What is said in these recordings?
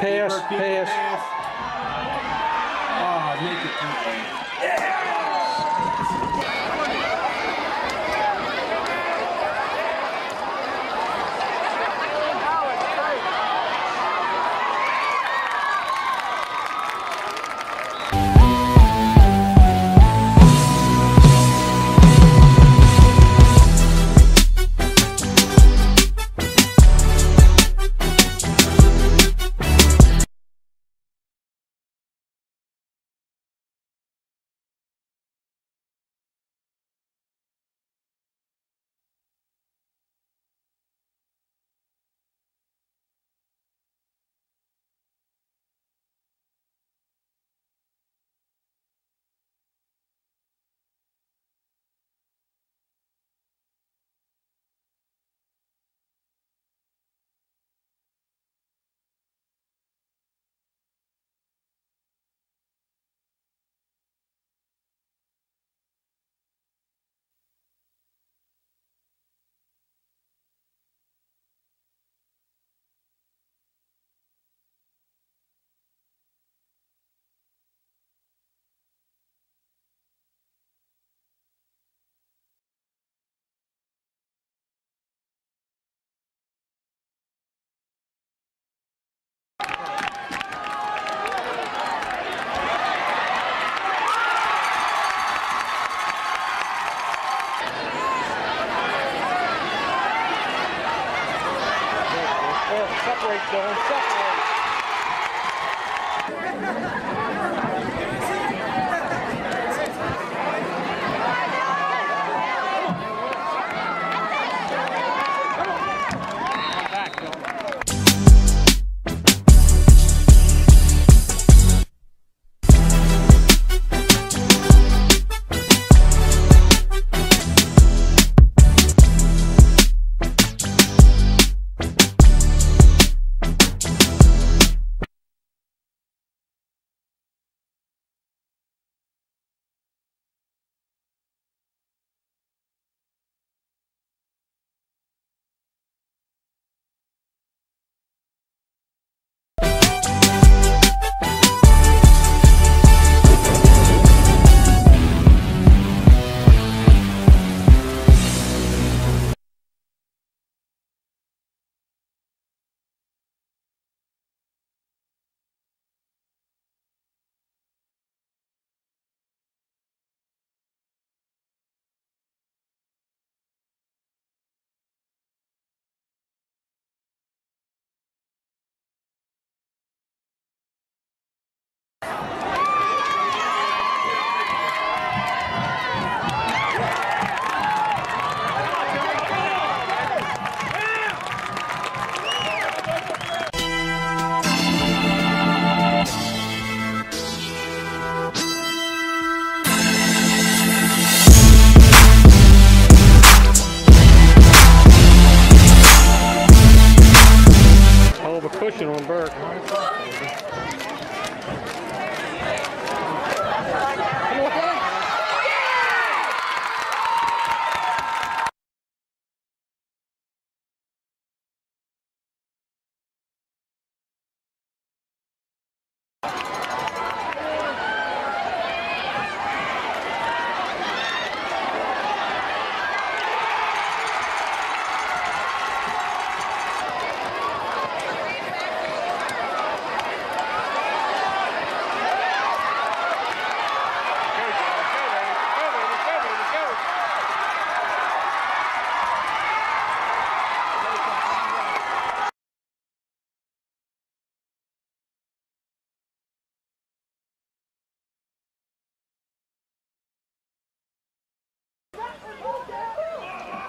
pass. Pass,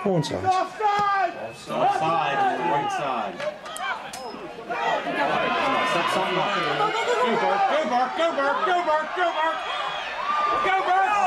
One side. Offside, right side. Set something up. Go, Burke, go, Burke, go, Burke, go, Burke, go, Burke. Go, Burke.